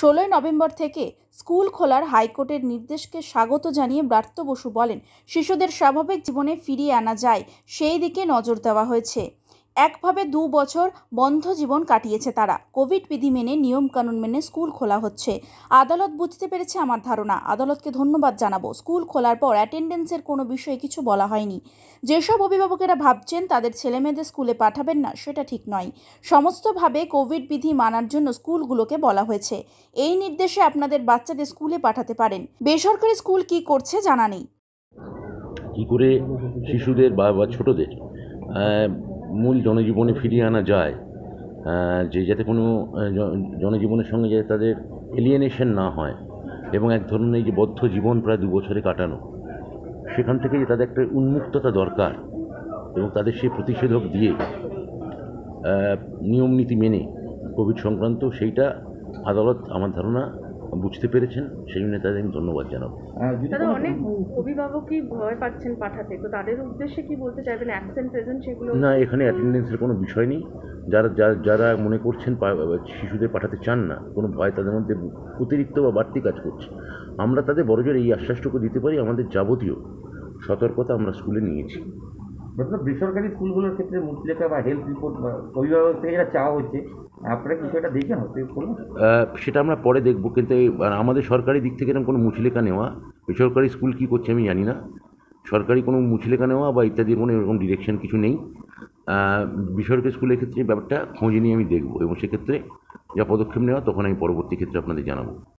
ষোলোই নভেম্বর থেকে স্কুল খোলার হাইকোর্টের নির্দেশকে স্বাগত জানিয়ে ব্রাত্য বসু বলেন, শিশুদের স্বাভাবিক জীবনে ফিরিয়ে আনা যায়, সেই দিকে নজর দেওয়া হয়েছে। একভাবে দু বছর বন্ধ জীবন কাটিয়েছে তারা। কোভিড বিধি মেনে নিয়মকানুন মেনে স্কুল খোলা হচ্ছে। আদালত বুঝতে পেরেছে আমার ধারণা। আদালতকে ধন্যবাদ জানাব। স্কুল খোলার পর অ্যাটেন্ডেন্সের কোনো বিষয়ে কিছু বলা হয়নি। যেসব অভিভাবকেরা ভাবছেন তাদের ছেলেমেয়েদের স্কুলে পাঠাবেন না, সেটা ঠিক নয়। সমস্তভাবে কোভিড বিধি মানার জন্য স্কুলগুলোকে বলা হয়েছে। এই নির্দেশে আপনাদের বাচ্চাদের স্কুলে পাঠাতে পারেন। বেসরকারি স্কুল কি করছে জানা নেই। কী করে শিশুদের বা ছোটোদের? মূল জনজীবনে ফিরিয়ে আনা যায় যে যাতে কোনো জনজীবনের সঙ্গে যাতে তাদের এলিয়েনেশন না হয় এবং এক ধরনের যে বদ্ধ জীবন প্রায় দু বছরে কাটানো, সেখান থেকে যে তাদের একটা উন্মুক্ততা দরকার এবং তাদের সেই প্রতিষেধক দিয়ে নিয়ম নীতি মেনে কোভিড সংক্রান্ত সেইটা আদালত আমার ধারণা বুঝতে পেরেছেন? সেই জন্য তাদের আমি ধন্যবাদ জানাব। দাদা অনেক অভিভাবকই ভয় পাচ্ছেন পাঠাতে। তো তাদের উদ্দেশ্যে কি বলতে চাইবেন? অ্যাবসেন্ট প্রেজেন্ট সেগুলো না এখানে অ্যাটেন্ডেন্সের কোনো বিষয় নেই। যারা যারা যারা মনে করছেন শিশুদের পাঠাতে চান না কোনো ভয় তাদের মধ্যে অতিরিক্ত বা বাড়তি কাজ করছে। আমরা তাদের বড়জোর এই আশ্বাসটুকু দিতে পারি আমাদের যাবতীয় সতর্কতা আমরা স্কুলে নিয়েছি। বেসরকারি স্কুলগুলোর ক্ষেত্রে মুচলেখা বা হেলথ রিপোর্ট বা অভিভাবক থেকে যেটা চাওয়া হচ্ছে সেটা আমরা পরে দেখব, কিন্তু আমাদের সরকারি দিক থেকে এরকম কোনো মুচলেখা নেওয়া, বেসরকারি স্কুল কি করছে আমি জানি না। সরকারি কোনো মুচলেখা নেওয়া বা ইত্যাদি কোনো এরকম ডিরেকশন কিছু নেই। বেসরকারি স্কুলের ক্ষেত্রে ব্যাপারটা খোঁজ নিয়ে আমি দেখব এবং সেক্ষেত্রে যা পদক্ষেপ নেওয়া, তখন আমি পরবর্তী ক্ষেত্রে আপনাদের জানাব।